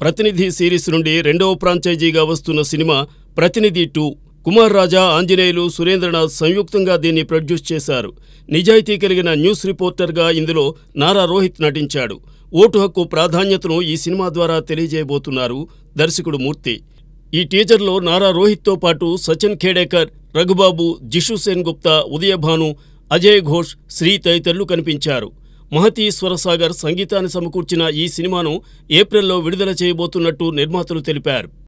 ప్రతినిధి సిరీస్ నుండి రెండవ ఫ్రాంచైజీగా వస్తున్న సినిమా ప్రతినిధి టూ. కుమార్ రాజా ఆంజనేయులు సురేంద్రనాథ్ సంయుక్తంగా దీన్ని ప్రొడ్యూస్ చేశారు. నిజాయితీ కలిగిన న్యూస్ రిపోర్టర్గా ఇందులో నారా రోహిత్ నటించాడు. ఓటు హక్కు ప్రాధాన్యతను ఈ సినిమా ద్వారా తెలియజేయబోతున్నారు దర్శకుడు మూర్తి. ఈ టీజర్లో నారా రోహిత్తో పాటు సచిన్ ఖేడేకర్ రఘుబాబు జిషు సేన్ గుప్తా ఉదయభాను అజయ్ ఘోష్ శ్రీ తదితరులు కనిపించారు. మహతీ స్వరసాగర్ సంగీతాన్ని సమకూర్చిన ఈ సినిమాను ఏప్రిల్లో విడుదల చేయబోతున్నట్టు నిర్మాతలు తెలిపారు.